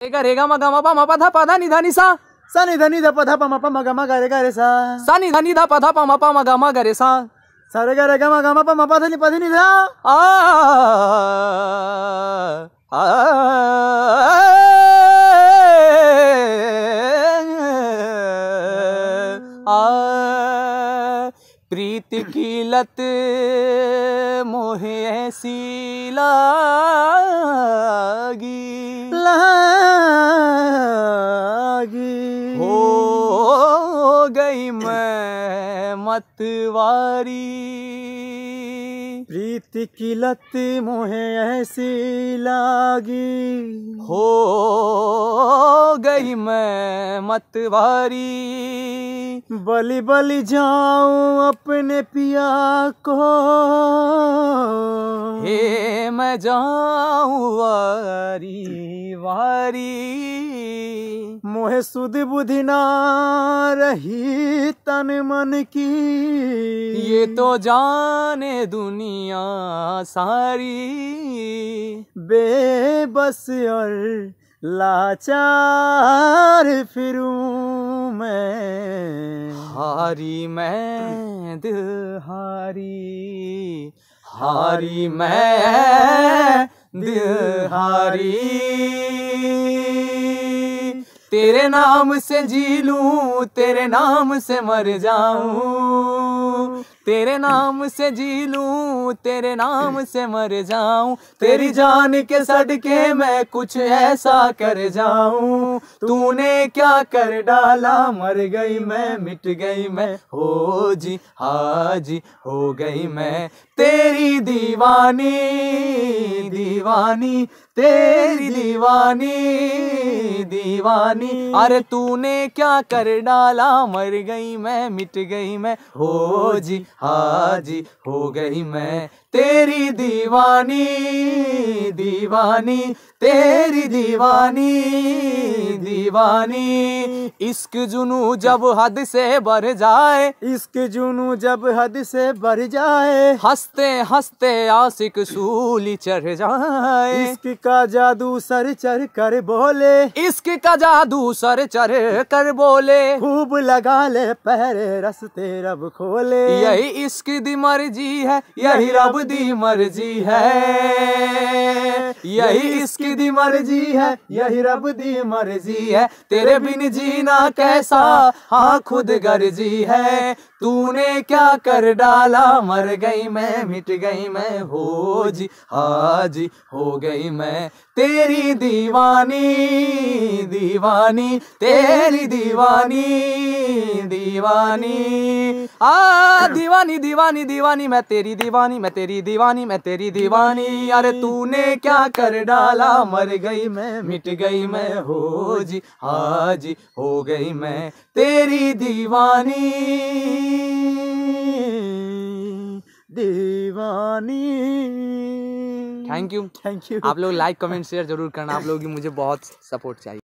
रेगा रेगा मगा मपा मपा था पा धा निधा निसा सा निधा निधा पधा पा मपा मगा मगा रेगा रे सा सा निधा निधा पधा पा मपा मगा मगा रे सा सा रेगा रेगा मगा मपा मपा धा नि पधि निधा आ आ आ प्रीत की लत मोहे ऐसी लागी ला गई मैं मतवारी प्रीति की लत मोहे ऐसी लागी। हो गई मैं मतवारी। बलि बलि जाऊँ अपने पिया को। हे मैं जाऊँ वारी वारी। मोहे सुध बुद्धि ना रही तन मन की। ये तो जाने दुनिया सारी, बेबस और लाचार फिरूं मैं। हारी मैं, दिल हारी हारी मैं, दिल हारी। तेरे नाम से जी लूँ, तेरे नाम से मर जाऊँ तेरे नाम से जी लूँ, तेरे नाम से मर जाऊँ। तेरी जान के सदके मैं कुछ ऐसा कर जाऊँ। तूने क्या कर डाला? मर गई मैं, मिट गई मैं। हो जी हाजी हो गई मैं। तेरी दीवानी दीवानी, तेरी दीवानी दीवानी। अरे तूने क्या कर डाला? मर गई मैं, मिट गई मैं। हो जी हाजी हो गई मैं तेरी दीवानी। दीवानी तेरी दीवानी दीवानी। इश्क जुनू जब हद से बढ़ जाए इश्क जुनू जब हद से बढ़ जाए हँसते हँसते आशिक सूली चढ़ जाए। इश्क का जादू सर चढ़ कर बोले इश्क का जादू सर चढ़ कर बोले। खूब लगा ले पैरे रस्ते रब खोले। यही इश्क दी मर्ज़ी है यही रब दी मर्ज़ी है। यही इसकी दी मर्ज़ी है, यही रब दी मर्ज़ी है। तेरे बिन जीना कैसा? हाँ खुद गर्जी है। तूने क्या कर डाला? मर गई मैं, मिट गई मैं, हो जी हाजी हो गई मैं। तेरी दीवानी दीवानी, तेरी दीवानी। दीवानी। आ दीवानी दीवानी दीवानी मैं तेरी दीवानी मैं तेरी दीवानी मैं तेरी दीवानी। अरे तूने क्या कर डाला? मर गई मैं मिट गई मैं हो जी हाजी हो गई मैं तेरी दीवानी। दीवानी। थैंक यू थैंक यू आप लोग लाइक कमेंट शेयर ज़रूर करना। आप लोगों की मुझे बहुत सपोर्ट चाहिए।